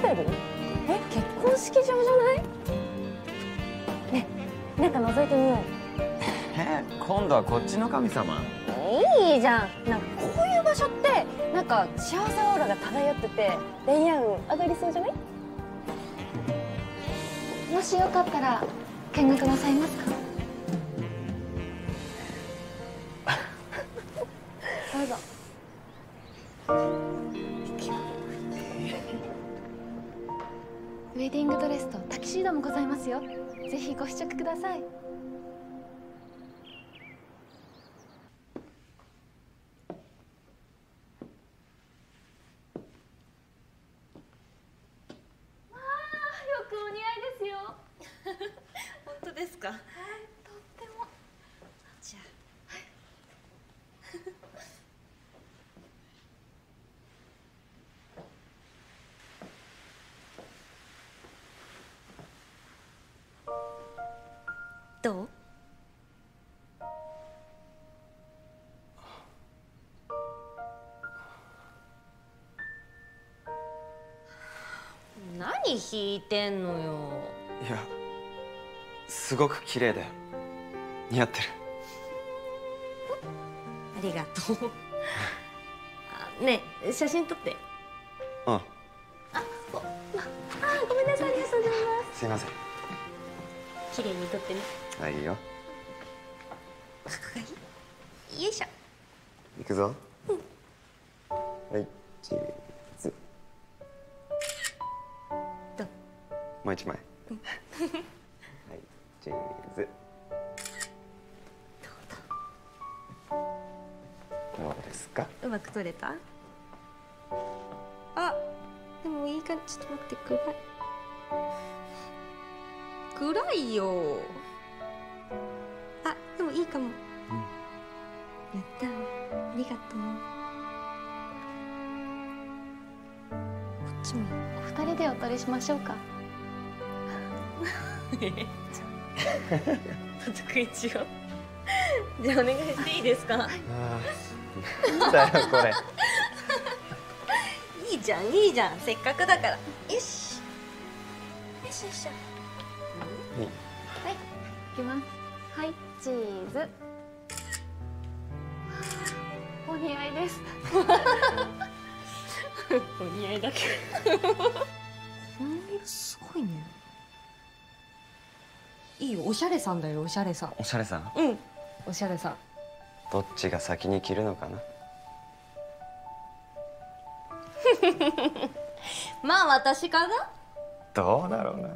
テルえ結婚式場じゃない？ね中覗いてみよう。え今度はこっちの神様。いいじゃん。なんかこういう場所ってなんか幸せオーラが漂ってて恋愛運上がりそうじゃない？もしよかったら見学なさいますか？どうぞウェディングドレスとタキシードもございますよ。ぜひご試着ください。まあよくお似合いですよ。本当ですかとってもじゃあどう？何引いてんのよ。いやすごく綺麗だよ似合ってる。ありがとう。あねえ写真撮って。うん。あごめんなさい。ありがとうございます。すいません。綺麗に撮ってねはいいい。よよいしょ。行くぞ。はいチーズ。どう？もう一枚。はいチーズ。どうですか？うまく撮れた？あでもいい感じ。ちょっと待って暗い。暗いよ。あでも。いいかも、やった。ありがとう。こっちもお二人でお取りしましょうか。特一をじゃあお願いしていいですか？あーなんだよこれ。いいじゃんいいじゃん。せっかくだから。よし。よしよし。ょはいはい、いきます。はい、チーズ。お似合いです。お似合いだけこの色すごいね。いいよおしゃれさんだよおしゃれさん。おしゃれさん？うんおしゃれさん。どっちが先に着るのかな？まあ私かな？どうだろうな。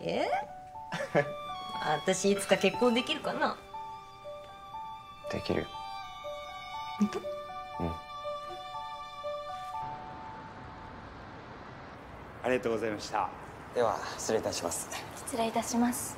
え？私いつか結婚できるかな？できる。よ本当？うん。ありがとうございました。では失礼いたします。失礼いたします。